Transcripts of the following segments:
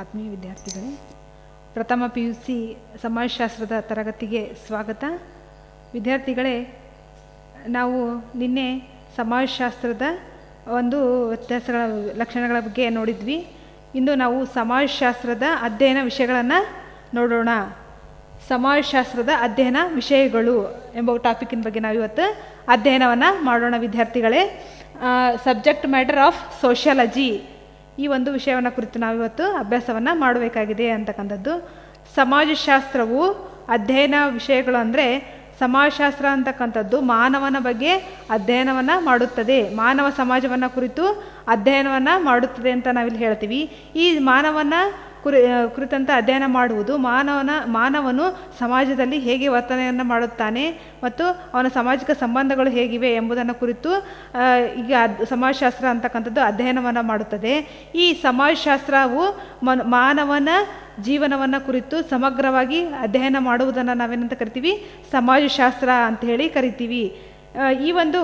ಆತ್ಮೀಯ ವಿದ್ಯಾರ್ಥಿಗಳೇ, ಪ್ರಥಮ ಪಿ ಯು ಸಿ ಸಮಾಜಶಾಸ್ತ್ರದ ತರಗತಿಗೆ ಸ್ವಾಗತ. ವಿದ್ಯಾರ್ಥಿಗಳೇ, ನಾವು ನಿನ್ನೆ ಸಮಾಜಶಾಸ್ತ್ರದ ಒಂದು ವ್ಯತ್ಯಾಸಗಳ ಲಕ್ಷಣಗಳ ಬಗ್ಗೆ ನೋಡಿದ್ವಿ. ಇಂದು ನಾವು ಸಮಾಜಶಾಸ್ತ್ರದ ಅಧ್ಯಯನ ವಿಷಯಗಳನ್ನು ನೋಡೋಣ. ಸಮಾಜಶಾಸ್ತ್ರದ ಅಧ್ಯಯನ ವಿಷಯಗಳು ಎಂಬ ಟಾಪಿಕ್ಕಿನ ಬಗ್ಗೆ ನಾವು ಇವತ್ತು ಅಧ್ಯಯನವನ್ನು ಮಾಡೋಣ ವಿದ್ಯಾರ್ಥಿಗಳೇ. ಸಬ್ಜೆಕ್ಟ್ ಮ್ಯಾಟರ್ ಆಫ್ ಸೋಷಿಯಾಲಜಿ ಈ ಒಂದು ವಿಷಯವನ್ನು ಕುರಿತು ನಾವಿವತ್ತು ಅಭ್ಯಾಸವನ್ನು ಮಾಡಬೇಕಾಗಿದೆ ಅಂತಕ್ಕಂಥದ್ದು. ಸಮಾಜಶಾಸ್ತ್ರವು ಅಧ್ಯಯನ ವಿಷಯಗಳು ಅಂದರೆ ಸಮಾಜಶಾಸ್ತ್ರ ಅಂತಕ್ಕಂಥದ್ದು ಮಾನವನ ಬಗ್ಗೆ ಅಧ್ಯಯನವನ್ನು ಮಾಡುತ್ತದೆ. ಮಾನವ ಸಮಾಜವನ್ನು ಕುರಿತು ಅಧ್ಯಯನವನ್ನು ಮಾಡುತ್ತದೆ ಅಂತ ನಾವಿಲ್ಲಿ ಹೇಳ್ತೀವಿ. ಈ ಮಾನವನ ಕುರಿ ಕುರಿತಂತೆ ಅಧ್ಯಯನ ಮಾಡುವುದು. ಮಾನವನ, ಮಾನವನು ಸಮಾಜದಲ್ಲಿ ಹೇಗೆ ವರ್ತನೆಯನ್ನು ಮಾಡುತ್ತಾನೆ ಮತ್ತು ಅವನ ಸಾಮಾಜಿಕ ಸಂಬಂಧಗಳು ಹೇಗಿವೆ ಎಂಬುದನ್ನು ಕುರಿತು ಈಗ ಸಮಾಜಶಾಸ್ತ್ರ ಅಂತಕ್ಕಂಥದ್ದು ಅಧ್ಯಯನವನ್ನು ಮಾಡುತ್ತದೆ. ಈ ಸಮಾಜಶಾಸ್ತ್ರವು ಮನ್, ಮಾನವನ ಜೀವನವನ್ನು ಕುರಿತು ಸಮಗ್ರವಾಗಿ ಅಧ್ಯಯನ ಮಾಡುವುದನ್ನು ನಾವೇನಂತ ಕರಿತೀವಿ? ಸಮಾಜಶಾಸ್ತ್ರ ಅಂತ ಹೇಳಿ ಕರಿತೀವಿ. ಈ ಒಂದು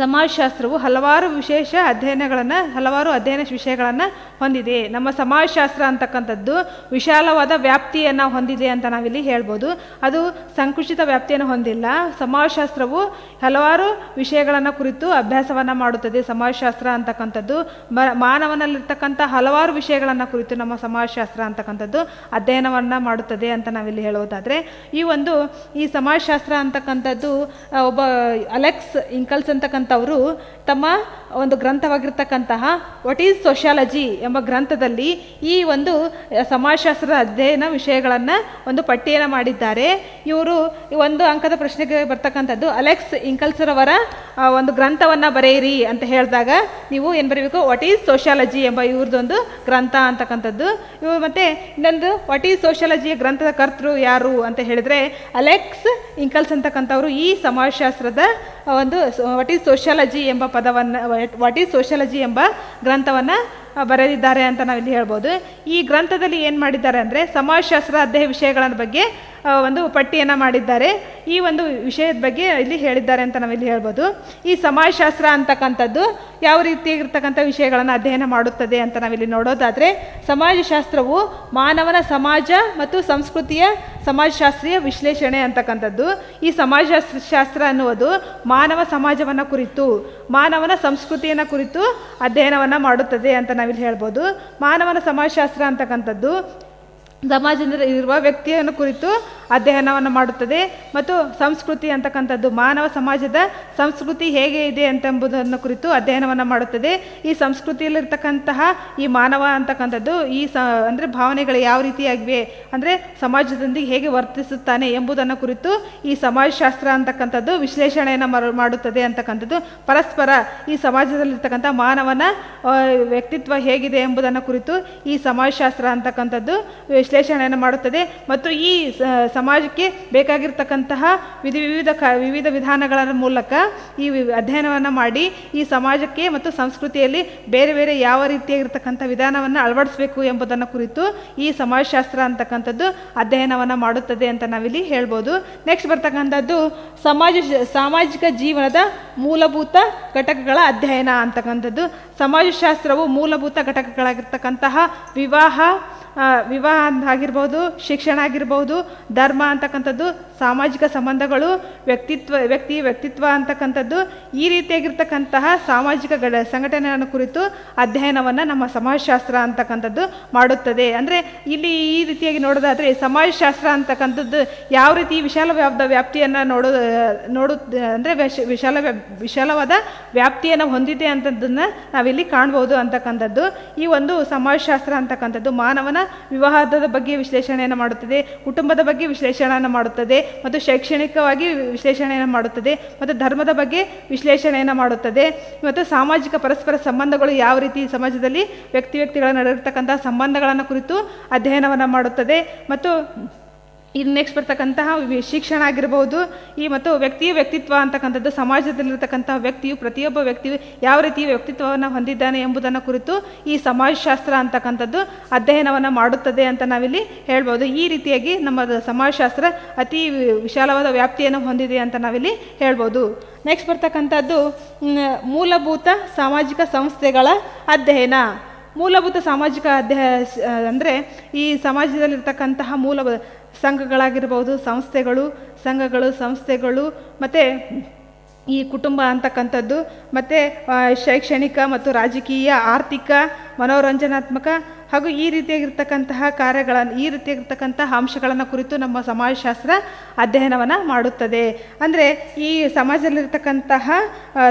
ಸಮಾಜಶಾಸ್ತ್ರವು ಹಲವಾರು ವಿಶೇಷ ಅಧ್ಯಯನಗಳನ್ನು, ಹಲವಾರು ಅಧ್ಯಯನ ವಿಷಯಗಳನ್ನು ಹೊಂದಿದೆ. ನಮ್ಮ ಸಮಾಜಶಾಸ್ತ್ರ ಅಂತಕ್ಕಂಥದ್ದು ವಿಶಾಲವಾದ ವ್ಯಾಪ್ತಿಯನ್ನು ಹೊಂದಿದೆ ಅಂತ ನಾವಿಲ್ಲಿ ಹೇಳ್ಬೋದು. ಅದು ಸಂಕುಚಿತ ವ್ಯಾಪ್ತಿಯನ್ನು ಹೊಂದಿಲ್ಲ. ಸಮಾಜಶಾಸ್ತ್ರವು ಹಲವಾರು ವಿಷಯಗಳನ್ನು ಕುರಿತು ಅಭ್ಯಾಸವನ್ನು ಮಾಡುತ್ತದೆ. ಸಮಾಜಶಾಸ್ತ್ರ ಅಂತಕ್ಕಂಥದ್ದು ಮಾನವನಲ್ಲಿರ್ತಕ್ಕಂಥ ಹಲವಾರು ವಿಷಯಗಳನ್ನು ಕುರಿತು ನಮ್ಮ ಸಮಾಜಶಾಸ್ತ್ರ ಅಂತಕ್ಕಂಥದ್ದು ಅಧ್ಯಯನವನ್ನು ಮಾಡುತ್ತದೆ ಅಂತ ನಾವಿಲ್ಲಿ ಹೇಳೋದಾದರೆ, ಈ ಒಂದು, ಈ ಸಮಾಜಶಾಸ್ತ್ರ ಅಂತಕ್ಕಂಥದ್ದು ಒಬ್ಬ ಅಲೆಕ್ಸ್ ಇಂಕಲ್ಸ್ ಅಂತ ಅಂತಕ್ಕಂಥವರು ತಮ್ಮ ಒಂದು ಗ್ರಂಥವಾಗಿರ್ತಕ್ಕಂತಹ ವಾಟ್ ಈಸ್ ಸೋಷಿಯಾಲಜಿ ಎಂಬ ಗ್ರಂಥದಲ್ಲಿ ಈ ಒಂದು ಸಮಾಜಶಾಸ್ತ್ರದ ಅಧ್ಯಯನ ವಿಷಯಗಳನ್ನು ಒಂದು ಪಟ್ಟಿಯನ್ನು ಮಾಡಿದ್ದಾರೆ. ಇವರು ಒಂದು ಅಂಕದ ಪ್ರಶ್ನೆಗೆ ಬರ್ತಕ್ಕಂಥದ್ದು ಅಲೆಕ್ಸ್ ಇಂಕಲ್ಸರವರ ಒಂದು ಗ್ರಂಥವನ್ನು ಬರೆಯಿರಿ ಅಂತ ಹೇಳಿದಾಗ ನೀವು ಏನು ಬರೀಬೇಕು? ವಾಟ್ ಈಸ್ ಸೋಷಿಯಾಲಜಿ ಎಂಬ ಇವ್ರದ್ದೊಂದು ಗ್ರಂಥ ಅಂತಕ್ಕಂಥದ್ದು. ಇವು ಮತ್ತು ಇನ್ನೊಂದು ವಾಟ್ ಈಸ್ ಸೋಷಿಯಾಲಜಿಯ ಗ್ರಂಥದ ಕರ್ತೃ ಯಾರು ಅಂತ ಹೇಳಿದರೆ ಅಲೆಕ್ಸ್ ಇಂಕಲ್ಸ್ ಅಂತಕ್ಕಂಥವ್ರು ಈ ಸಮಾಜಶಾಸ್ತ್ರದ ಒಂದು ವಾಟ್ ಈಸ್ ಸೋಷಿಯಾಲಜಿ ಎಂಬ ಪದವನ್ನು ವಾಟ್ ಈಸ್ ಸೋಷಿಯಾಲಜಿ ಎಂಬ ಗ್ರಂಥವನ್ನು ಬರೆದಿದ್ದಾರೆ ಅಂತ ನಾವಿಲ್ಲಿ ಹೇಳ್ಬೋದು. ಈ ಗ್ರಂಥದಲ್ಲಿ ಏನು ಮಾಡಿದ್ದಾರೆ ಅಂದರೆ ಸಮಾಜಶಾಸ್ತ್ರ ಅಧ್ಯಯ ವಿಷಯಗಳ ಬಗ್ಗೆ ಒಂದು ಪಟ್ಟಿಯನ್ನು ಮಾಡಿದ್ದಾರೆ. ಈ ಒಂದು ವಿಷಯದ ಬಗ್ಗೆ ಇಲ್ಲಿ ಹೇಳಿದ್ದಾರೆ ಅಂತ ನಾವಿಲ್ಲಿ ಹೇಳ್ಬೋದು. ಈ ಸಮಾಜಶಾಸ್ತ್ರ ಅಂತಕ್ಕಂಥದ್ದು ಯಾವ ರೀತಿಯಾಗಿರ್ತಕ್ಕಂಥ ವಿಷಯಗಳನ್ನು ಅಧ್ಯಯನ ಮಾಡುತ್ತದೆ ಅಂತ ನಾವಿಲ್ಲಿ ನೋಡೋದಾದರೆ, ಸಮಾಜಶಾಸ್ತ್ರವು ಮಾನವನ ಸಮಾಜ ಮತ್ತು ಸಂಸ್ಕೃತಿಯ ಸಮಾಜಶಾಸ್ತ್ರೀಯ ವಿಶ್ಲೇಷಣೆ ಅಂತಕ್ಕಂಥದ್ದು. ಈ ಸಮಾಜಶಾಸ್ತ್ರ ಶಾಸ್ತ್ರ ಅನ್ನುವುದು ಮಾನವ ಸಮಾಜವನ್ನು ಕುರಿತು, ಮಾನವನ ಸಂಸ್ಕೃತಿಯನ್ನು ಕುರಿತು ಅಧ್ಯಯನವನ್ನು ಮಾಡುತ್ತದೆ ಅಂತ ನಾವಿಲ್ಲಿ ಹೇಳ್ಬೋದು ಮಾನವನ ಸಮಾಜಶಾಸ್ತ್ರ ಅಂತಕ್ಕಂಥದ್ದು ಸಮಾಜದಲ್ಲಿ ಇರುವ ವ್ಯಕ್ತಿಯನ್ನು ಕುರಿತು ಅಧ್ಯಯನವನ್ನು ಮಾಡುತ್ತದೆ ಮತ್ತು ಸಂಸ್ಕೃತಿ ಅಂತಕ್ಕಂಥದ್ದು, ಮಾನವ ಸಮಾಜದ ಸಂಸ್ಕೃತಿ ಹೇಗೆ ಇದೆ ಅಂತೆಂಬುದನ್ನು ಕುರಿತು ಅಧ್ಯಯನವನ್ನು ಮಾಡುತ್ತದೆ. ಈ ಸಂಸ್ಕೃತಿಯಲ್ಲಿರ್ತಕ್ಕಂತಹ ಈ ಮಾನವ ಅಂತಕ್ಕಂಥದ್ದು ಈ ಸ, ಅಂದರೆ ಭಾವನೆಗಳು ಯಾವ ರೀತಿಯಾಗಿವೆ ಅಂದರೆ ಸಮಾಜದೊಂದಿಗೆ ಹೇಗೆ ವರ್ತಿಸುತ್ತಾನೆ ಎಂಬುದನ್ನು ಕುರಿತು ಈ ಸಮಾಜಶಾಸ್ತ್ರ ಅಂತಕ್ಕಂಥದ್ದು ವಿಶ್ಲೇಷಣೆಯನ್ನು ಮಾಡುತ್ತದೆ ಅಂತಕ್ಕಂಥದ್ದು. ಪರಸ್ಪರ ಈ ಸಮಾಜದಲ್ಲಿರ್ತಕ್ಕಂಥ ಮಾನವನ ವ್ಯಕ್ತಿತ್ವ ಹೇಗಿದೆ ಎಂಬುದನ್ನು ಕುರಿತು ಈ ಸಮಾಜಶಾಸ್ತ್ರ ಅಂತಕ್ಕಂಥದ್ದು ವಿಶ್ಲೇಷಣೆಯನ್ನು ಮಾಡುತ್ತದೆ ಮತ್ತು ಈ ಸಮಾಜಕ್ಕೆ ಬೇಕಾಗಿರ್ತಕ್ಕಂತಹ ವಿಧಿ, ವಿವಿಧ ಕ, ವಿವಿಧ ವಿಧಾನಗಳ ಮೂಲಕ ಈ ಅಧ್ಯಯನವನ್ನು ಮಾಡಿ ಈ ಸಮಾಜಕ್ಕೆ ಮತ್ತು ಸಂಸ್ಕೃತಿಯಲ್ಲಿ ಬೇರೆ ಬೇರೆ ಯಾವ ರೀತಿಯಾಗಿರ್ತಕ್ಕಂಥ ವಿಧಾನವನ್ನು ಅಳವಡಿಸಬೇಕು ಎಂಬುದನ್ನು ಕುರಿತು ಈ ಸಮಾಜಶಾಸ್ತ್ರ ಅಂತಕ್ಕಂಥದ್ದು ಅಧ್ಯಯನವನ್ನು ಮಾಡುತ್ತದೆ ಅಂತ ನಾವಿಲ್ಲಿ ಹೇಳ್ಬೋದು. ನೆಕ್ಸ್ಟ್ ಬರ್ತಕ್ಕಂಥದ್ದು ಸಮಾಜ, ಸಾಮಾಜಿಕ ಜೀವನದ ಮೂಲಭೂತ ಘಟಕಗಳ ಅಧ್ಯಯನ ಅಂತಕ್ಕಂಥದ್ದು. ಸಮಾಜಶಾಸ್ತ್ರವು ಮೂಲಭೂತ ಘಟಕಗಳಾಗಿರ್ತಕ್ಕಂತಹ ವಿವಾಹ ವಿವಾಹ ಆಗಿರ್ಬೋದು ಶಿಕ್ಷಣ ಆಗಿರ್ಬೋದು, ಧರ್ಮ ಅಂತಕ್ಕಂಥದ್ದು, ಸಾಮಾಜಿಕ ಸಂಬಂಧಗಳು, ವ್ಯಕ್ತಿತ್ವ, ವ್ಯಕ್ತಿ ವ್ಯಕ್ತಿತ್ವ ಅಂತಕ್ಕಂಥದ್ದು, ಈ ರೀತಿಯಾಗಿರ್ತಕ್ಕಂತಹ ಸಾಮಾಜಿಕ ಗಡ ಸಂಘಟನೆಯನ್ನು ಕುರಿತು ಅಧ್ಯಯನವನ್ನು ನಮ್ಮ ಸಮಾಜಶಾಸ್ತ್ರ ಅಂತಕ್ಕಂಥದ್ದು ಮಾಡುತ್ತದೆ. ಅಂದರೆ ಇಲ್ಲಿ ಈ ರೀತಿಯಾಗಿ ನೋಡೋದಾದರೆ ಸಮಾಜಶಾಸ್ತ್ರ ಅಂತಕ್ಕಂಥದ್ದು ಯಾವ ರೀತಿ ವಿಶಾಲ ವ್ಯಾಪ್ತ ವ್ಯಾಪ್ತಿಯನ್ನು ನೋಡೋ ನೋಡು ಅಂದರೆ ವಿಶಾಲ ವಿಶಾಲವಾದ ವ್ಯಾಪ್ತಿಯನ್ನು ಹೊಂದಿದೆ ಅಂತದನ್ನು ನಾವಿಲ್ಲಿ ಕಾಣ್ಬೋದು ಅಂತಕ್ಕಂಥದ್ದು. ಈ ಒಂದು ಸಮಾಜಶಾಸ್ತ್ರ ಅಂತಕ್ಕಂಥದ್ದು ಮಾನವನ ವಿವಾಹದ ಬಗ್ಗೆ ವಿಶ್ಲೇಷಣೆಯನ್ನು ಮಾಡುತ್ತದೆ, ಕುಟುಂಬದ ಬಗ್ಗೆ ವಿಶ್ಲೇಷಣೆಯನ್ನು ಮಾಡುತ್ತದೆ, ಮತ್ತು ಶೈಕ್ಷಣಿಕವಾಗಿ ವಿಶ್ಲೇಷಣೆಯನ್ನು ಮಾಡುತ್ತದೆ, ಮತ್ತು ಧರ್ಮದ ಬಗ್ಗೆ ವಿಶ್ಲೇಷಣೆಯನ್ನು ಮಾಡುತ್ತದೆ, ಮತ್ತು ಸಾಮಾಜಿಕ ಪರಸ್ಪರ ಸಂಬಂಧಗಳು ಯಾವ ರೀತಿ ಸಮಾಜದಲ್ಲಿ ವ್ಯಕ್ತಿ ವ್ಯಕ್ತಿಗಳ ನಡುವಿರ್ತಕ್ಕಂಥ ಸಂಬಂಧಗಳನ್ನು ಕುರಿತು ಅಧ್ಯಯನವನ್ನು ಮಾಡುತ್ತದೆ, ಮತ್ತು ಇನ್ನು ನೆಕ್ಸ್ಟ್ ಬರ್ತಕ್ಕಂತಹ ಶಿಕ್ಷಣ ಆಗಿರ್ಬೋದು, ಈ ಮತ್ತು ವ್ಯಕ್ತಿಯ ವ್ಯಕ್ತಿತ್ವ ಅಂತಕ್ಕಂಥದ್ದು, ಸಮಾಜದಲ್ಲಿರ್ತಕ್ಕಂತಹ ವ್ಯಕ್ತಿಯು, ಪ್ರತಿಯೊಬ್ಬ ವ್ಯಕ್ತಿಯು ಯಾವ ರೀತಿಯ ವ್ಯಕ್ತಿತ್ವವನ್ನು ಹೊಂದಿದ್ದಾನೆ ಎಂಬುದನ್ನು ಕುರಿತು ಈ ಸಮಾಜಶಾಸ್ತ್ರ ಅಂತಕ್ಕಂಥದ್ದು ಅಧ್ಯಯನವನ್ನು ಮಾಡುತ್ತದೆ ಅಂತ ನಾವಿಲ್ಲಿ ಹೇಳ್ಬೋದು. ಈ ರೀತಿಯಾಗಿ ನಮ್ಮ ಸಮಾಜಶಾಸ್ತ್ರ ಅತಿ ವಿಶಾಲವಾದ ವ್ಯಾಪ್ತಿಯನ್ನು ಹೊಂದಿದೆ ಅಂತ ನಾವಿಲ್ಲಿ ಹೇಳ್ಬೋದು. ನೆಕ್ಸ್ಟ್ ಬರ್ತಕ್ಕಂಥದ್ದು ಮೂಲಭೂತ ಸಾಮಾಜಿಕ ಸಂಸ್ಥೆಗಳ ಅಧ್ಯಯನ. ಮೂಲಭೂತ ಸಾಮಾಜಿಕ ಅಧ್ಯ ಅಂದರೆ ಈ ಸಮಾಜದಲ್ಲಿರ್ತಕ್ಕಂತಹ ಮೂಲ ಸಂಘಗಳಾಗಿರ್ಬೋದು, ಸಂಸ್ಥೆಗಳು, ಸಂಘಗಳು, ಸಂಸ್ಥೆಗಳು, ಮತ್ತು ಈ ಕುಟುಂಬ ಅಂತಕ್ಕಂಥದ್ದು, ಮತ್ತು ಶೈಕ್ಷಣಿಕ ಮತ್ತು ರಾಜಕೀಯ, ಆರ್ಥಿಕ, ಮನೋರಂಜನಾತ್ಮಕ ಹಾಗೂ ಈ ರೀತಿಯಾಗಿರ್ತಕ್ಕಂತಹ ಕಾರ್ಯಗಳನ್ನು, ಈ ರೀತಿಯಾಗಿರ್ತಕ್ಕಂತಹ ಅಂಶಗಳನ್ನು ಕುರಿತು ನಮ್ಮ ಸಮಾಜಶಾಸ್ತ್ರ ಅಧ್ಯಯನವನ್ನು ಮಾಡುತ್ತದೆ. ಅಂದರೆ ಈ ಸಮಾಜದಲ್ಲಿರ್ತಕ್ಕಂತಹ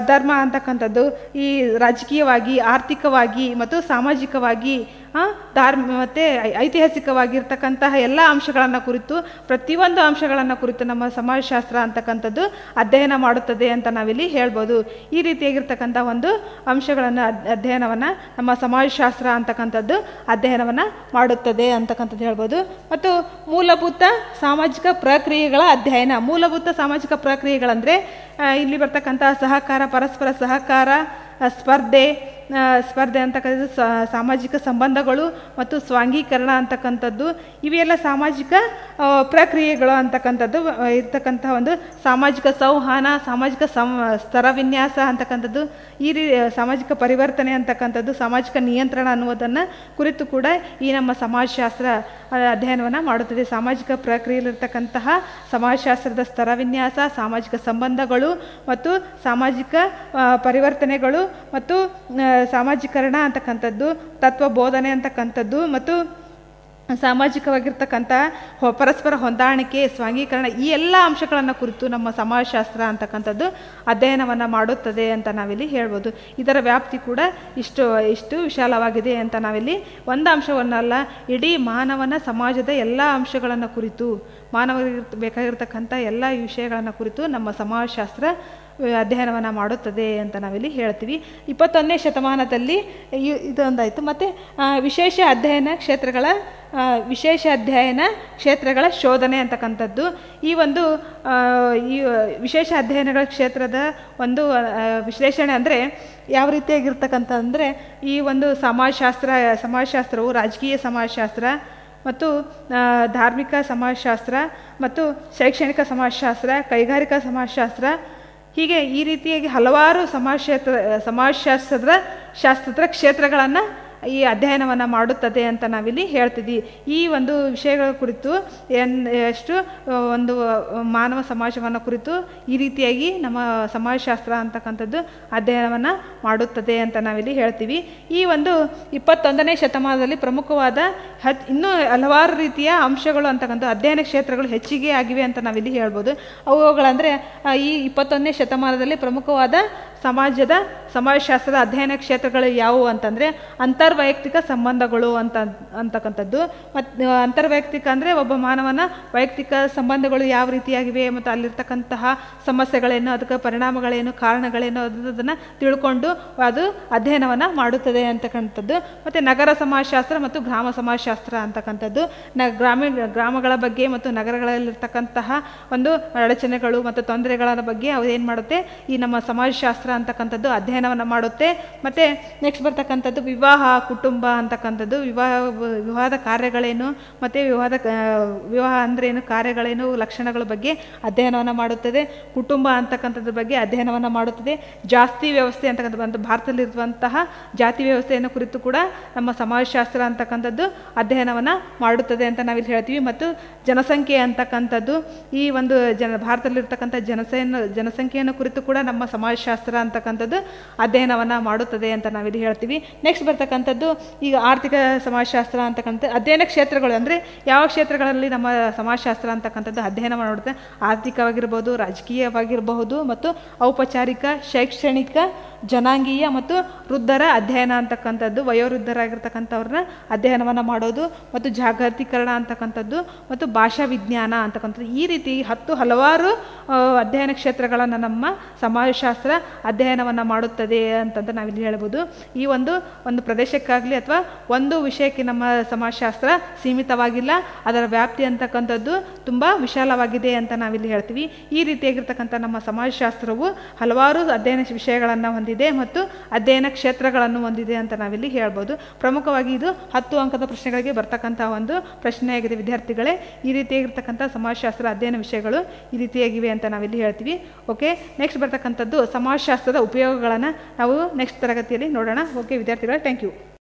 ಧರ್ಮ ಅಂತಕ್ಕಂಥದ್ದು, ಈ ರಾಜಕೀಯವಾಗಿ, ಆರ್ಥಿಕವಾಗಿ ಮತ್ತು ಸಾಮಾಜಿಕವಾಗಿ ಧಾರ್ಮ ಮತ್ತು ಐತಿಹಾಸಿಕವಾಗಿರ್ತಕ್ಕಂತಹ ಎಲ್ಲ ಅಂಶಗಳನ್ನು ಕುರಿತು, ಪ್ರತಿಯೊಂದು ಅಂಶಗಳನ್ನು ಕುರಿತು ನಮ್ಮ ಸಮಾಜಶಾಸ್ತ್ರ ಅಂತಕ್ಕಂಥದ್ದು ಅಧ್ಯಯನ ಮಾಡುತ್ತದೆ ಅಂತ ನಾವಿಲ್ಲಿ ಹೇಳ್ಬೋದು. ಈ ರೀತಿಯಾಗಿರ್ತಕ್ಕಂಥ ಒಂದು ಅಂಶಗಳನ್ನು ಅಧ್ಯಯನವನ್ನು ನಮ್ಮ ಸಮಾಜಶಾಸ್ತ್ರ ಅಂತಕ್ಕಂಥದ್ದು ಅಧ್ಯಯನವನ್ನು ಮಾಡುತ್ತದೆ ಅಂತಕ್ಕಂಥದ್ದು ಹೇಳ್ಬೋದು. ಮತ್ತು ಮೂಲಭೂತ ಸಾಮಾಜಿಕ ಪ್ರಕ್ರಿಯೆಗಳ ಅಧ್ಯಯನ. ಮೂಲಭೂತ ಸಾಮಾಜಿಕ ಪ್ರಕ್ರಿಯೆಗಳಂದರೆ ಇಲ್ಲಿ ಬರ್ತಕ್ಕಂಥ ಸಹಕಾರ, ಪರಸ್ಪರ ಸಹಕಾರ ಸ್ಪರ್ಧೆ ಸ್ಪರ್ಧೆ ಅಂತಕ್ಕಂಥದ್ದು ಸಾಮಾಜಿಕ ಸಂಬಂಧಗಳು ಮತ್ತು ಸ್ವಾಂಗೀಕರಣ ಅಂತಕ್ಕಂಥದ್ದು, ಇವೆಲ್ಲ ಸಾಮಾಜಿಕ ಪ್ರಕ್ರಿಯೆಗಳು ಅಂತಕ್ಕಂಥದ್ದು ಇರ್ತಕ್ಕಂಥ ಒಂದು ಸಾಮಾಜಿಕ ಸಂವಹನ, ಸಾಮಾಜಿಕ ಸಂ ಸ್ತರ ವಿನ್ಯಾಸ ಅಂತಕ್ಕಂಥದ್ದು, ಈ ರೀ, ಸಾಮಾಜಿಕ ಪರಿವರ್ತನೆ ಅಂತಕ್ಕಂಥದ್ದು, ಸಾಮಾಜಿಕ ನಿಯಂತ್ರಣ ಅನ್ನುವುದನ್ನು ಕುರಿತು ಕೂಡ ಈ ನಮ್ಮ ಸಮಾಜಶಾಸ್ತ್ರ ಅಧ್ಯಯನವನ್ನು ಮಾಡುತ್ತದೆ. ಸಾಮಾಜಿಕ ಪ್ರಕ್ರಿಯೆಯಲ್ಲಿರ್ತಕ್ಕಂತಹ ಸಮಾಜಶಾಸ್ತ್ರದ ಸ್ತರ ವಿನ್ಯಾಸ, ಸಾಮಾಜಿಕ ಸಂಬಂಧಗಳು ಮತ್ತು ಸಾಮಾಜಿಕ ಪರಿವರ್ತನೆಗಳು ಮತ್ತು ಸಾಮಾಜೀಕರಣ ಅಂತಕ್ಕಂಥದ್ದು ತತ್ವ ಬೋಧನೆ ಅಂತಕ್ಕಂಥದ್ದು, ಮತ್ತು ಸಾಮಾಜಿಕವಾಗಿರ್ತಕ್ಕಂಥ ಪರಸ್ಪರ ಹೊಂದಾಣಿಕೆ, ಸ್ವಾಂಗೀಕರಣ, ಈ ಎಲ್ಲ ಅಂಶಗಳನ್ನು ಕುರಿತು ನಮ್ಮ ಸಮಾಜಶಾಸ್ತ್ರ ಅಂತಕ್ಕಂಥದ್ದು ಅಧ್ಯಯನವನ್ನು ಮಾಡುತ್ತದೆ ಅಂತ ನಾವಿಲ್ಲಿ ಹೇಳ್ಬೋದು. ಇದರ ವ್ಯಾಪ್ತಿ ಕೂಡ ಇಷ್ಟು ಇಷ್ಟು ವಿಶಾಲವಾಗಿದೆ ಅಂತ ನಾವಿಲ್ಲಿ ಒಂದು ಅಂಶವನ್ನಲ್ಲ, ಇಡೀ ಮಾನವನ ಸಮಾಜದ ಎಲ್ಲ ಅಂಶಗಳನ್ನು ಕುರಿತು, ಮಾನವರಿಗೆ ಬೇಕಾಗಿರ್ತಕ್ಕಂಥ ಎಲ್ಲ ವಿಷಯಗಳನ್ನು ಕುರಿತು ನಮ್ಮ ಸಮಾಜಶಾಸ್ತ್ರ ಅಧ್ಯಯನವನ್ನು ಮಾಡುತ್ತದೆ ಅಂತ ನಾವಿಲ್ಲಿ ಹೇಳ್ತೀವಿ. ಇಪ್ಪತ್ತೊಂದನೇ ಶತಮಾನದಲ್ಲಿ ಇದೊಂದಾಯಿತು ಮತ್ತು ವಿಶೇಷ ಅಧ್ಯಯನ ಕ್ಷೇತ್ರಗಳ ವಿಶೇಷ ಅಧ್ಯಯನ ಕ್ಷೇತ್ರಗಳ ಶೋಧನೆ ಅಂತಕ್ಕಂಥದ್ದು. ಈ ಒಂದು ಈ ವಿಶೇಷ ಅಧ್ಯಯನಗಳ ಕ್ಷೇತ್ರದ ಒಂದು ವಿಶ್ಲೇಷಣೆ ಅಂದರೆ ಯಾವ ರೀತಿಯಾಗಿರ್ತಕ್ಕಂಥ ಅಂದರೆ ಈ ಒಂದು ಸಮಾಜಶಾಸ್ತ್ರ, ಸಮಾಜಶಾಸ್ತ್ರವು ರಾಜಕೀಯ ಸಮಾಜಶಾಸ್ತ್ರ ಮತ್ತು ಧಾರ್ಮಿಕ ಸಮಾಜಶಾಸ್ತ್ರ ಮತ್ತು ಶೈಕ್ಷಣಿಕ ಸಮಾಜಶಾಸ್ತ್ರ, ಕೈಗಾರಿಕಾ ಸಮಾಜಶಾಸ್ತ್ರ ಹೀಗೆ ಈ ರೀತಿಯಾಗಿ ಹಲವಾರು ಸಮಾಜಶಾಸ್ತ್ರ ಸಮಾಜಶಾಸ್ತ್ರದ ಶಾಸ್ತ್ರದ ಕ್ಷೇತ್ರಗಳನ್ನು ಈ ಅಧ್ಯಯನವನ್ನು ಮಾಡುತ್ತದೆ ಅಂತ ನಾವಿಲ್ಲಿ ಹೇಳ್ತಿದ್ವಿ. ಈ ಒಂದು ವಿಷಯಗಳ ಕುರಿತು, ಎನ್, ಎಷ್ಟು ಒಂದು ಮಾನವ ಸಮಾಜವನ್ನು ಕುರಿತು ಈ ರೀತಿಯಾಗಿ ನಮ್ಮ ಸಮಾಜಶಾಸ್ತ್ರ ಅಂತಕ್ಕಂಥದ್ದು ಅಧ್ಯಯನವನ್ನು ಮಾಡುತ್ತದೆ ಅಂತ ನಾವಿಲ್ಲಿ ಹೇಳ್ತೀವಿ. ಈ ಒಂದು ಇಪ್ಪತ್ತೊಂದನೇ ಶತಮಾನದಲ್ಲಿ ಪ್ರಮುಖವಾದ ಹತ್, ಇನ್ನೂ ಹಲವಾರು ರೀತಿಯ ಅಂಶಗಳು ಅಂತಕ್ಕಂಥ ಅಧ್ಯಯನ ಕ್ಷೇತ್ರಗಳು ಹೆಚ್ಚಿಗೆ ಆಗಿವೆ ಅಂತ ನಾವಿಲ್ಲಿ ಹೇಳ್ಬೋದು. ಅವುಗಳಂದರೆ ಈ ಇಪ್ಪತ್ತೊಂದನೇ ಶತಮಾನದಲ್ಲಿ ಪ್ರಮುಖವಾದ ಸಮಾಜದ, ಸಮಾಜಶಾಸ್ತ್ರದ ಅಧ್ಯಯನ ಕ್ಷೇತ್ರಗಳು ಯಾವುವು ಅಂತಂದರೆ ಅಂತರ್ವೈಯಕ್ತಿಕ ಸಂಬಂಧಗಳು ಅಂತ ಅಂತಕ್ಕಂಥದ್ದು. ಮತ್ತು ಅಂತರ್ವೈಯಕ್ತಿಕ ಅಂದರೆ ಒಬ್ಬ ಮಾನವನ ವೈಯಕ್ತಿಕ ಸಂಬಂಧಗಳು ಯಾವ ರೀತಿಯಾಗಿವೆ ಮತ್ತು ಅಲ್ಲಿರ್ತಕ್ಕಂತಹ ಸಮಸ್ಯೆಗಳೇನು, ಅದಕ್ಕೆ ಪರಿಣಾಮಗಳೇನು, ಕಾರಣಗಳೇನು ಅದನ್ನು ತಿಳ್ಕೊಂಡು ಅದು ಅಧ್ಯಯನವನ್ನು ಮಾಡುತ್ತದೆ ಅಂತಕ್ಕಂಥದ್ದು. ಮತ್ತು ನಗರ ಸಮಾಜಶಾಸ್ತ್ರ ಮತ್ತು ಗ್ರಾಮ ಸಮಾಜಶಾಸ್ತ್ರ ಅಂತಕ್ಕಂಥದ್ದು. ನ, ಗ್ರಾಮೀಣ, ಗ್ರಾಮಗಳ ಬಗ್ಗೆ ಮತ್ತು ನಗರಗಳಲ್ಲಿರ್ತಕ್ಕಂತಹ ಒಂದು ಅಡಚಣೆಗಳು ಮತ್ತು ತೊಂದರೆಗಳ ಬಗ್ಗೆ ಅವು ಏನು ಮಾಡುತ್ತೆ? ಈ ನಮ್ಮ ಸಮಾಜಶಾಸ್ತ್ರ ಅಂತಕ್ಕಂಥದ್ದು, ಅಧ್ಯಯನವನ್ನು ಮಾಡುತ್ತೆ. ಮತ್ತು ನೆಕ್ಸ್ಟ್ ಬರ್ತಕ್ಕಂಥದ್ದು ವಿವಾಹ, ಕುಟುಂಬ ಅಂತಕ್ಕಂಥದ್ದು. ವಿವಾಹ, ವಿವಾಹದ ಕಾರ್ಯಗಳೇನು? ಮತ್ತು ವಿವಾಹದ ವಿವಾಹ ಅಂದ್ರೇನು ಕಾರ್ಯಗಳೇನು? ಲಕ್ಷಣಗಳ ಬಗ್ಗೆ ಅಧ್ಯಯನವನ್ನು ಮಾಡುತ್ತದೆ. ಕುಟುಂಬ ಅಂತಕ್ಕಂಥದ್ರ ಬಗ್ಗೆ ಅಧ್ಯಯನವನ್ನು ಮಾಡುತ್ತದೆ. ಜಾಸ್ತಿ ವ್ಯವಸ್ಥೆ ಅಂತಕ್ಕಂಥ ಭಾರತದಲ್ಲಿರುವಂತಹ ಜಾತಿ ವ್ಯವಸ್ಥೆಯನ್ನು ಕುರಿತು ಕೂಡ ನಮ್ಮ ಸಮಾಜಶಾಸ್ತ್ರ ಅಂತಕ್ಕಂಥದ್ದು ಅಧ್ಯಯನವನ್ನು ಮಾಡುತ್ತದೆ ಅಂತ ನಾವಿಲ್ಲಿ ಹೇಳ್ತೀವಿ. ಮತ್ತು ಜನಸಂಖ್ಯೆ ಅಂತಕ್ಕಂಥದ್ದು ಈ ಒಂದು ಜನ, ಭಾರತದಲ್ಲಿರ್ತಕ್ಕಂಥ ಜನಸೆಯನ್ನು ಜನಸಂಖ್ಯೆಯನ್ನು ಕುರಿತು ಕೂಡ ನಮ್ಮ ಸಮಾಜಶಾಸ್ತ್ರ ಅಂತಕ್ಕಂಥದ್ದು ಅಧ್ಯಯನವನ್ನು ಮಾಡುತ್ತದೆ ಅಂತ ನಾವಿಲ್ಲಿ ಹೇಳ್ತೀವಿ. ನೆಕ್ಸ್ಟ್ ಬರ್ತಕ್ಕಂಥದ್ದು ಈಗ ಆರ್ಥಿಕ ಸಮಾಜಶಾಸ್ತ್ರ ಅಂತಕ್ಕಂಥ ಅಧ್ಯಯನ ಕ್ಷೇತ್ರಗಳು ಅಂದರೆ ಯಾವ ಕ್ಷೇತ್ರಗಳಲ್ಲಿ ನಮ್ಮ ಸಮಾಜಶಾಸ್ತ್ರ ಅಂತಕ್ಕಂಥದ್ದು ಅಧ್ಯಯನ ಮಾಡುತ್ತೆ ಆರ್ಥಿಕವಾಗಿರ್ಬೋದು, ರಾಜಕೀಯವಾಗಿರಬಹುದು ಮತ್ತು ಔಪಚಾರಿಕ, ಶೈಕ್ಷಣಿಕ ಜನಾಂಗೀಯ ಮತ್ತು ವೃದ್ಧರ ಅಧ್ಯಯನ ಅಂತಕ್ಕಂಥದ್ದು, ವಯೋವೃದ್ಧರಾಗಿರ್ತಕ್ಕಂಥವ್ರನ್ನ ಅಧ್ಯಯನವನ್ನು ಮಾಡೋದು ಮತ್ತು ಜಾಗತೀಕರಣ ಅಂತಕ್ಕಂಥದ್ದು ಮತ್ತು ಭಾಷಾ ವಿಜ್ಞಾನ ಅಂತಕ್ಕಂಥದ್ದು. ಈ ರೀತಿ ಹತ್ತು ಹಲವಾರು ಅಧ್ಯಯನ ಕ್ಷೇತ್ರಗಳನ್ನು ನಮ್ಮ ಸಮಾಜಶಾಸ್ತ್ರ ಅಧ್ಯಯನವನ್ನು ಮಾಡುತ್ತದೆ ಅಂತಂದು ನಾವಿಲ್ಲಿ ಹೇಳ್ಬೋದು. ಈ ಒಂದು ಒಂದು ಪ್ರದೇಶಕ್ಕಾಗಲಿ ಅಥವಾ ಒಂದು ವಿಷಯಕ್ಕೆ ನಮ್ಮ ಸಮಾಜಶಾಸ್ತ್ರ ಸೀಮಿತವಾಗಿಲ್ಲ, ಅದರ ವ್ಯಾಪ್ತಿ ಅಂತಕ್ಕಂಥದ್ದು ತುಂಬ ವಿಶಾಲವಾಗಿದೆ ಅಂತ ನಾವಿಲ್ಲಿ ಹೇಳ್ತೀವಿ. ಈ ರೀತಿಯಾಗಿರ್ತಕ್ಕಂಥ ನಮ್ಮ ಸಮಾಜಶಾಸ್ತ್ರವು ಹಲವಾರು ಅಧ್ಯಯನ ವಿಷಯಗಳನ್ನು ಹೊಂದಿದೆ ಮತ್ತು ಅಧ್ಯಯನ ಕ್ಷೇತ್ರಗಳನ್ನು ಹೊಂದಿದೆ ಅಂತ ನಾವಿಲ್ಲಿ ಹೇಳ್ಬೋದು. ಪ್ರಮುಖವಾಗಿ ಇದು ಹತ್ತು ಅಂಕದ ಪ್ರಶ್ನೆಗಳಿಗೆ ಬರ್ತಕ್ಕಂಥ ಒಂದು ಪ್ರಶ್ನೆಯಾಗಿದೆ ವಿದ್ಯಾರ್ಥಿಗಳೇ. ಈ ರೀತಿಯಾಗಿರ್ತಕ್ಕಂಥ ಸಮಾಜಶಾಸ್ತ್ರ ಅಧ್ಯಯನ ವಿಷಯಗಳು ಈ ರೀತಿಯಾಗಿವೆ ಅಂತ ನಾವಿಲ್ಲಿ ಹೇಳ್ತೀವಿ. ಓಕೆ, ನೆಕ್ಸ್ಟ್ ಬರ್ತಕ್ಕಂಥದ್ದು ಸಮಾಜಶಾಸ್ತ್ರದ ಉಪಯೋಗಗಳನ್ನು ನಾವು ನೆಕ್ಸ್ಟ್ ತರಗತಿಯಲ್ಲಿ ನೋಡೋಣ. ಓಕೆ, ವಿದ್ಯಾರ್ಥಿಗಳೇ, ಥ್ಯಾಂಕ್ ಯು.